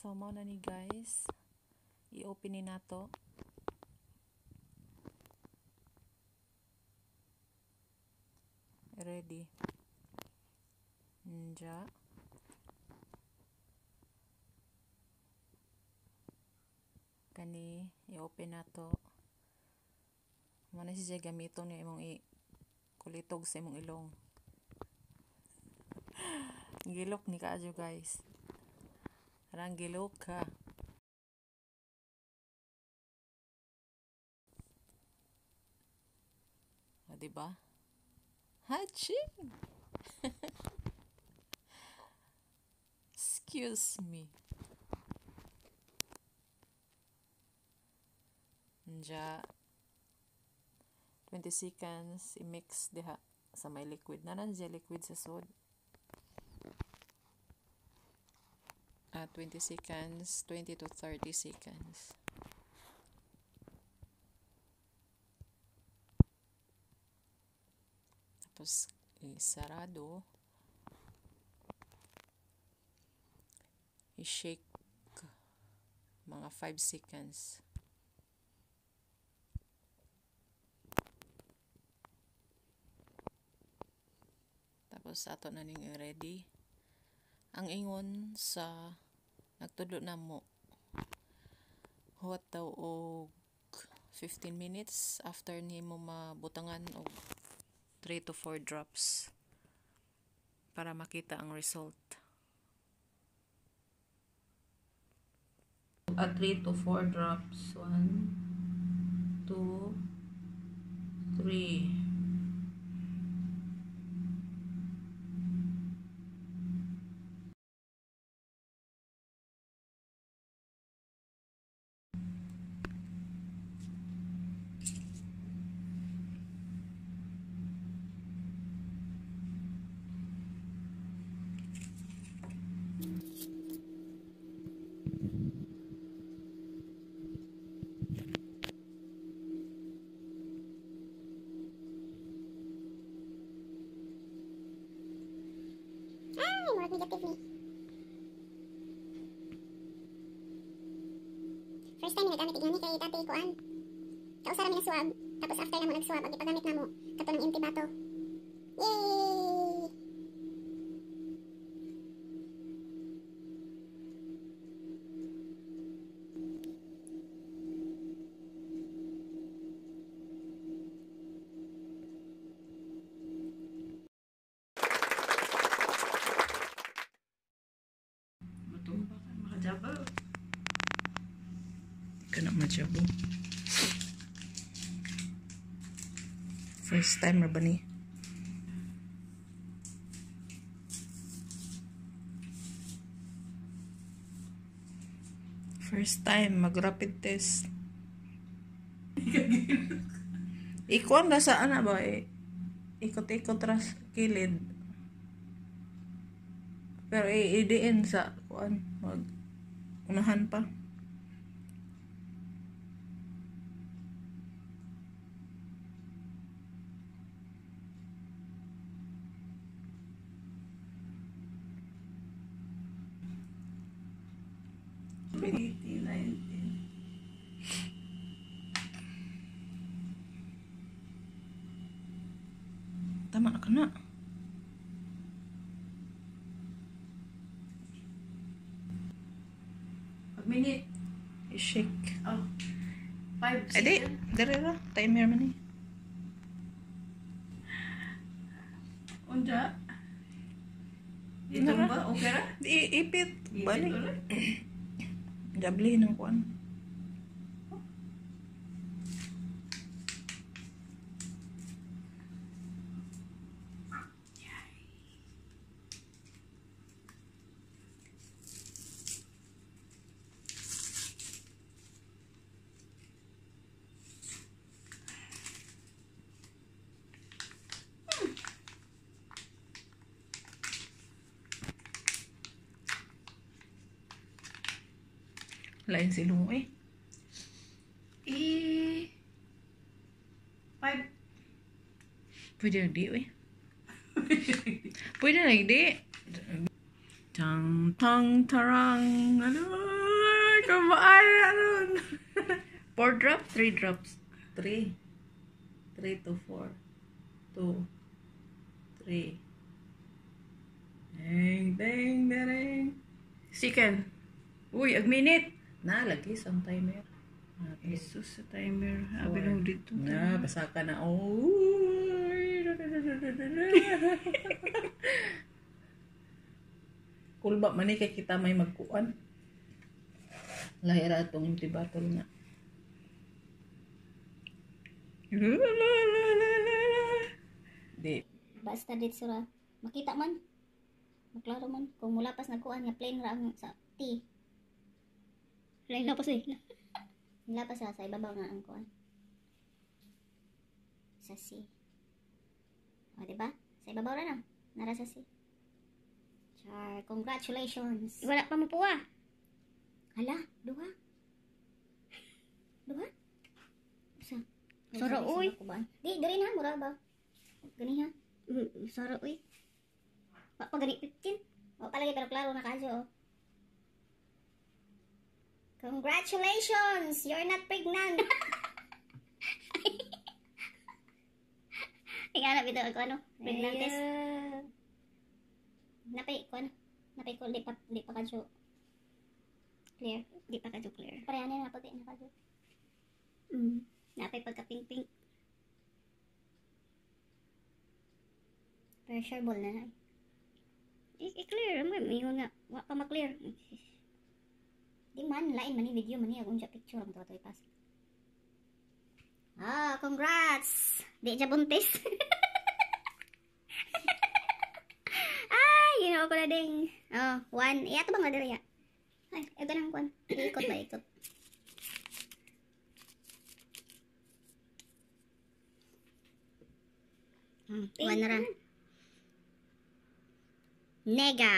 So, mo na ni guys. I-open ni nato. Ready. Nja. Kani, i-open nato. Mo na siya gamiton ni imong i kulitog sa imong ilong. Gilok ni kaadyo guys. Parang gilok ka. O, diba? Haching! Excuse me. Nja. 20 seconds. I-mix diha sa may liquid. Nanan siya liquid sa sod. Uh, 20 seconds, 20 to 30 seconds. Tapos, isarado. I-shake mga 5 seconds. Tapos, ato na ninyo ready ang ingon sa nagtudlo na mo. Huwat daw og 15 minutes after ni mo mabutangan og 3 to 4 drops para makita ang result. At 3 to 4 drops. 1 2 3 Ay, murag negative ni. First time nagamit igani kay dati kuan. Kausara mi swab. Tapos after na mo nag-swab, ang ipagamit na mo kato ng empty bato. Yay! Ka na madyabo first time ba ni? First time mag rapid test. Ikuan na sa ana ba eh? Ikot-ikot ras kilid. Pero eh, idiin sa kuan mag unahan pa tama na ka na minute. i-shake Oh. Five Ay, di. seconds. Dari ra. Timer man eh. Unja. Nara. ba? Okay ra? Ipit. Ipit Balik. ulit. Dabli ng kuan. Lain si Lungo eh. Eh. Five. Pwede na di eh. Pwede na di. Tang tang tarang. Ano? Kumaan aron. Four drops, three drops. Three. Three to four. Two. Three. Ding, ding, ding. Second. Uy, ag minute. Na, lagi sa timer. Jesus sa timer. Abi lang dito. Na, basa ka na. Uy. Kulba man ni kay kita may magkuan. Lahira itong empty bottle nga. Di. Basta dito sura. Makita man. Maklaro man. Kung mula pas nagkuhan nga plain ra ang sa T. Plain lapas eh. Lapas sa sa ibabaw nga ang kuhan. Sa C. O, diba? Sa ibabaw ra na. Nara sa C. Char, congratulations. Wala pa mo po ah. Hala, duha. Duha? Sa? Sura, uy. Di, diri na, mura ba? Gani ha? Sorry, uy. Pa, pa gani 15. O, palagi pero klaro na kaso. oh. Congratulations! You're not pregnant! Ikaw bitaw ako ano? Pregnant test. Ayun. Napay ko ano? Napay ko, di pa, di pa kadyo. Clear. Di pa ka clear. Pareha na na puti na kadyo. Mm. Napay pagka-pink-pink. Pressure ball na na. I-clear mo. Mingon nga. Wa pa ma-clear. Di man, lain man video man niya kung siya picture ang toto ipas. Ah, congrats! Di siya buntis. Ay, ginawa ko na ding. Oh, one. Iya to bang nga diri ya? Ay, ito nang kwan. Ikot ba, ikot. Hmm, one na ra. Nega.